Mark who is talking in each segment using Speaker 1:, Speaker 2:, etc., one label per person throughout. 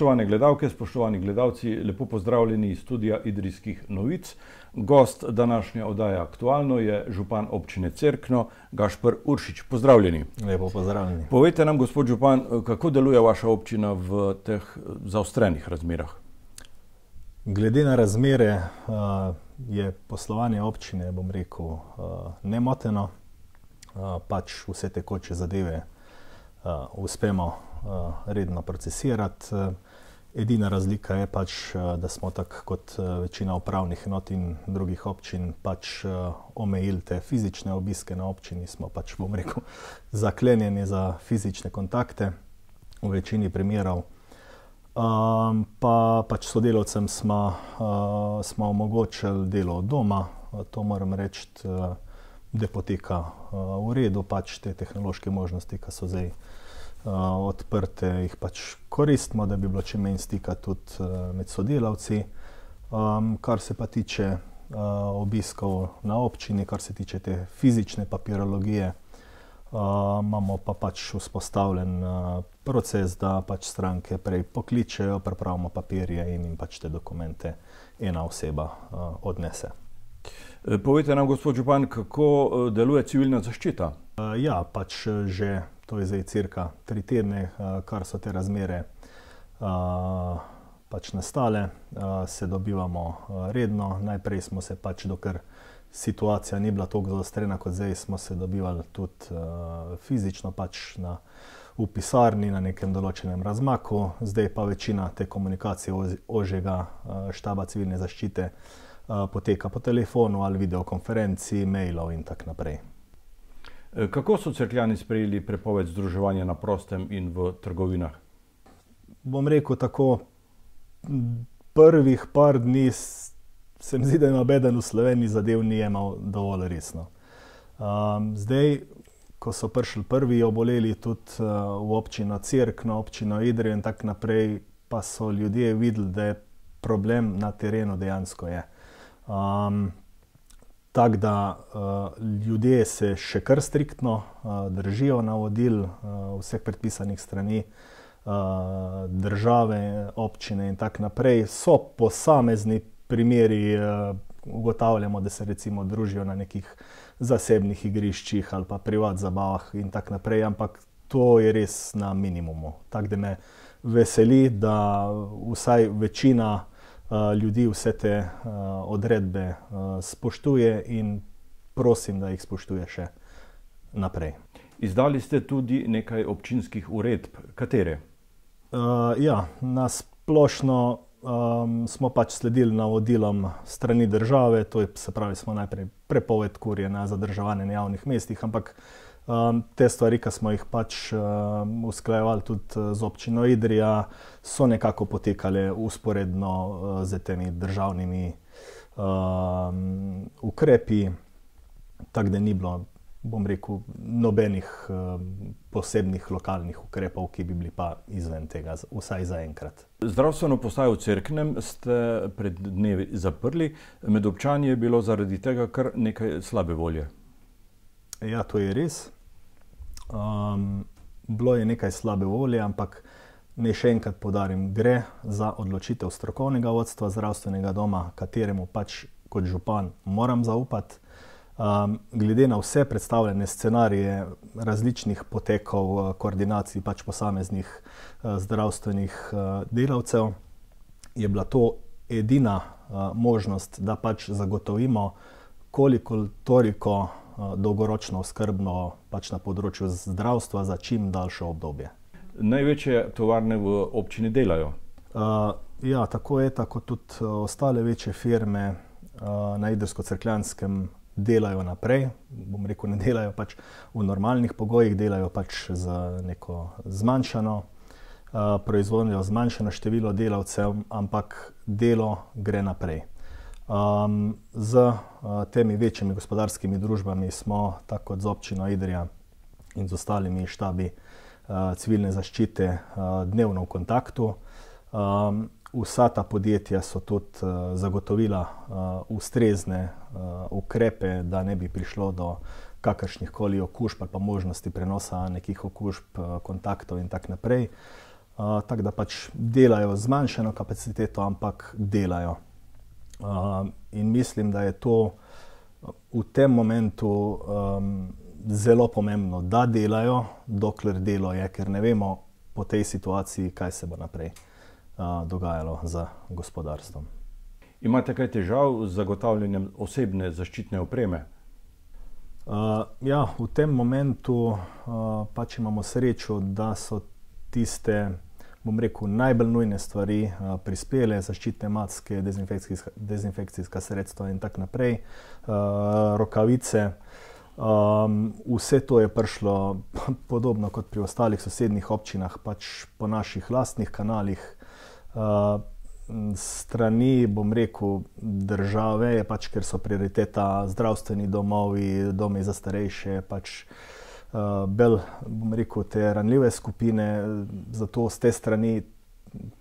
Speaker 1: Spoštovane gledalke, spoštovani gledalci, lepo pozdravljeni iz studija Idrijskih novic. Gost današnje oddaje aktualno je župan občine Cerkno, Gašpr Uršič. Pozdravljeni.
Speaker 2: Lepo pozdravljeni.
Speaker 1: Povejte nam, gospod župan, kako deluje vaša občina v teh zaostrenih razmerah?
Speaker 2: Glede na razmere je poslovanje občine, bom rekel, nemoteno. Pač vse tekoče zadeve uspemo redno procesirati. Edina razlika je pač, da smo tako kot večina upravnih enot in drugih občin pač omejili te fizične obiske na občini, smo pač, bom rekel, zaklenjeni za fizične kontakte v večini primerov. pa pač sodelavcem smo, smo omogočili delo od doma, to moram reči, da poteka v redu, pač te tehnološke možnosti, ke so zdaj odprte, jih pač koristimo, da bi bilo čim manj stika tudi med sodelavci. kar se pa tiče obiskov na občini, kar se tiče te fizične papirologije, imamo pa pač vzpostavljen proces, da pač stranke prej pokličejo, pripravimo papirje in jim pač te dokumente ena oseba odnese.
Speaker 1: povejte nam, gospod župan, kako deluje civilna zaščita?
Speaker 2: ja, pač že to je zdaj cirka tri tedne, kar so te razmere pač nastale, se dobivamo redno. Najprej smo se pač, dokler situacija ni bila toliko zaostrena kot zdaj, smo se dobivali tudi fizično pač na, v pisarni na nekem določenem razmaku. Zdaj pa večina te komunikacije ožjega štaba civilne zaščite poteka po telefonu ali videokonferenci, mailov in tako naprej.
Speaker 1: Kako so Cerkljani sprejeli prepoved združevanja na prostem in v trgovinah?
Speaker 2: Bom rekel tako, prvih par dni se mi zdi, da nobeden v Sloveniji zadev ni jemal dovolj resno. zdaj, ko so prišli prvi oboleli tudi v občino Cerkno, občino Idrija in tako naprej, pa so ljudje videli, da je problem na terenu dejansko je. Tako da ljudje se še kar striktno držijo navodil vseh predpisanih strani države, občine in tako naprej. So posamezni primeri, ugotavljamo, da se recimo družijo na nekih zasebnih igriščih ali pa privat zabavah in tako naprej, ampak to je res na minimumu. Tako da me veseli, da vsaj večina ljudi vse te odredbe spoštuje, in prosim, da jih spoštuje še naprej.
Speaker 1: Izdali ste tudi nekaj občinskih uredb. Katere?
Speaker 2: ja, na splošno smo pač sledili navodilom strani države, to je, se pravi, smo najprej prepoved kurjenja, zadrževanja na javnih mestih, ampak te stvari, ke smo jih pač usklajevali tudi z občino Idrija, so nekako potekale vzporedno s temi državnimi ukrepi. Tako da ni bilo, bom rekel, nobenih posebnih lokalnih ukrepov, ki bi bili pa izven tega, vsaj zaenkrat.
Speaker 1: Zdravstveno postajo v Cerknem ste pred dnevi zaprli. Med občani je bilo zaradi tega kar nekaj slabe volje.
Speaker 2: Ja, to je res. Bilo je nekaj slabe volje, ampak naj še enkrat poudarim, gre za odločitev strokovnega vodstva zdravstvenega doma, kateremu pač kot župan moram zaupati. glede na vse predstavljene scenarije različnih potekov, koordinacij pač posameznih zdravstvenih delavcev je bila to edina možnost, da pač zagotovimo kolikor toliko dolgoročno oskrbno pač na področju zdravstva za čim daljše obdobje.
Speaker 1: Največje tovarne v občini delajo.
Speaker 2: ja, tako Eta kot tudi ostale večje firme na Idrijsko-Cerkljanskem delajo naprej. Bom rekel, ne delajo pač v normalnih pogojih, delajo pač z neko zmanjšano proizvodnjo, zmanjšano število delavcev, ampak delo gre naprej. S temi večjimi gospodarskimi družbami smo, tako kot z občino Idrija in z ostalimi štabi civilne zaščite, dnevno v kontaktu. vsa ta podjetja so tudi zagotovila ustrezne ukrepe, da ne bi prišlo do kakršnihkoli okužb ali pa možnosti prenosa nekih okužb, kontaktov in tako naprej. Uh, tako da pač delajo z manjšeno kapaciteto, ampak delajo. Uh, in mislim, da je to v tem momentu um, zelo pomembno, da delajo, dokler delo je, ker ne vemo po tej situaciji, kaj se bo naprej uh, dogajalo z gospodarstvom.
Speaker 1: Imate kaj težav z zagotavljanjem osebne zaščitne opreme?
Speaker 2: Uh, ja, v tem momentu uh, pač imamo srečo, da so tiste bom rekel, najbolj nujne stvari uh, prispele, zaščitne maske, dezinfekcijska, dezinfekcijska sredstva in tako naprej, uh, rokavice. Um, vse to je prišlo podobno kot pri ostalih sosednjih občinah, pač po naših lastnih kanalih. Uh, strani, bom rekel, države pač, ker so prioriteta zdravstveni domovi, domi za starejše. Pač, uh, bolj, bom rekel, te ranljive skupine, zato z te strani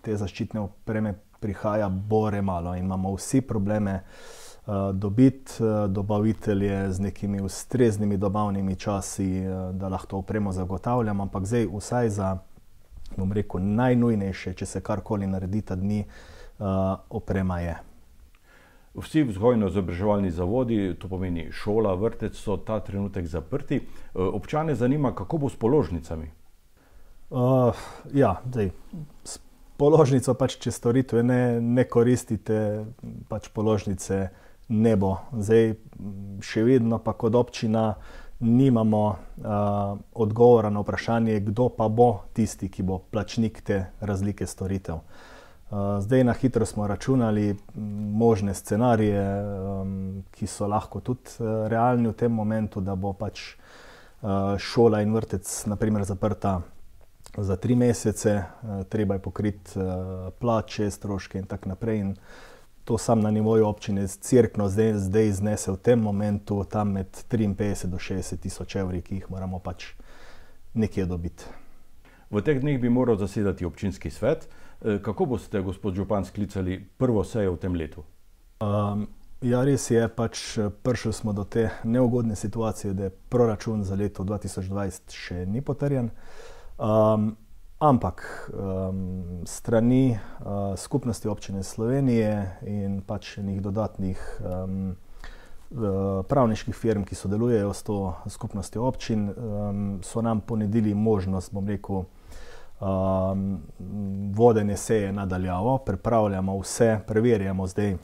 Speaker 2: te zaščitne opreme prihaja bore malo imamo vsi probleme uh, dobiti uh, dobavitelje z nekimi ustreznimi dobavnimi časi, uh, da lahko to opremo zagotavljamo, ampak zdaj vsaj za, bom rekel, najnujnejše, če se karkoli naredi ta dni, uh, oprema je.
Speaker 1: Vsi vzgojno-izobraževalni zavodi, to pomeni šola, vrtec, so ta trenutek zaprti. E, občane zanima, kako bo s položnicami.
Speaker 2: Uh, ja, zdaj, s položnico pač, če storitve ne, ne koristite, pač položnice ne bo. Zdaj, še vedno pa kot občina nimamo uh, odgovora na vprašanje, kdo pa bo tisti, ki bo plačnik te razlike storitev. Uh, Eh, zdaj na hitro smo računali možne scenarije, ki so lahko tudi eh, realni v tem momentu, da bo pač eh, šola in vrtec naprimer zaprta za tri mesece, treba je pokriti plače, stroške in tako naprej. In to sam na nivoju občine z crkno zdaj, zdaj znese v tem momentu tam med 53 do 60 tisoč evri, ki jih moramo pač nekje dobiti.
Speaker 1: V teh dneh bi moral zasedati občinski svet. Eh, kako boste, gospod Župan, sklicali prvo sejo v tem letu?
Speaker 2: Um, ja, res je, pač eh, prišli smo do te neugodne situacije, da je proračun za leto 2020 še ni potrjen. Um, ampak um, strani uh, skupnosti občine Slovenije in pač nekih dodatnih um, pravniških firm, ki sodelujejo s to skupnostjo občin, um, so nam ponedili možnost, bom rekel, um, vodenje seje nadaljavo, pripravljamo vse, preverjamo zdaj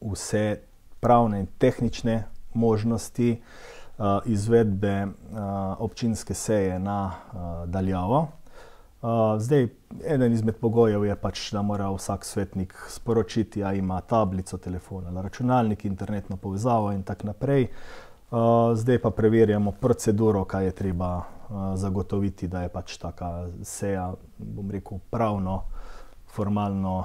Speaker 2: vse pravne in tehnične možnosti uh, izvedbe uh, občinske seje na uh, daljavo. Uh, zdaj, eden izmed pogojev je pač, da mora vsak svetnik sporočiti, da ima tablico, telefon ali računalnik, internetno povezavo in tako naprej. Uh, zdaj pa preverjamo proceduro, kaj je treba zagotoviti, da je pač taka seja, bom rekel, pravno, formalno,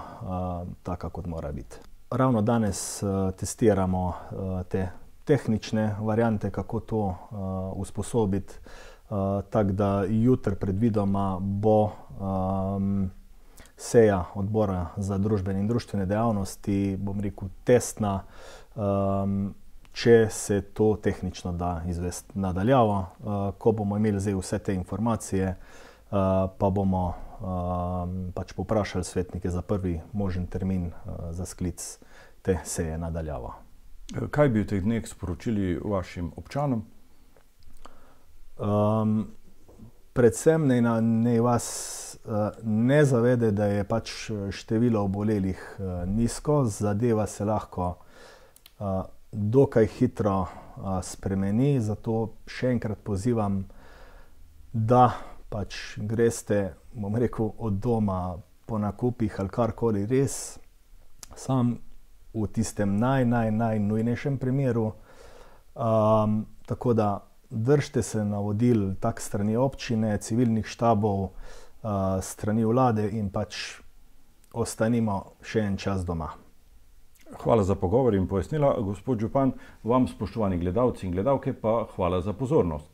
Speaker 2: taka kot mora biti. Ravno danes testiramo te tehnične variante, kako to usposobiti, tako da jutri predvidoma bo seja odbora za družbene in društvene dejavnosti, bom rekel, testna če se to tehnično da izvesti nadaljavo. Uh, ko bomo imeli zdaj vse te informacije, uh, pa bomo uh, pač poprašali svetnike za prvi možen termin za sklic te seje nadaljavo.
Speaker 1: Kaj bi v teh dneh sporočili vašim občanom? Um,
Speaker 2: predvsem naj, naj vas uh, ne zavede, da je pač število obolelih uh, nizko, zadeva se lahko uh, dokaj hitro spremeni. Zato še enkrat pozivam, da pač greste, bom rekel, od doma po nakupih ali karkoli res, sam v tistem naj, naj, najnujnejšem primeru. Um, tako da držite se navodil tak strani občine, civilnih štabov, uh, strani vlade in pač ostanimo še en čas doma.
Speaker 1: Hvala za pogovor in pojasnila, gospod Župan. Vam, spoštovani gledalci in gledalke, pa hvala za pozornost.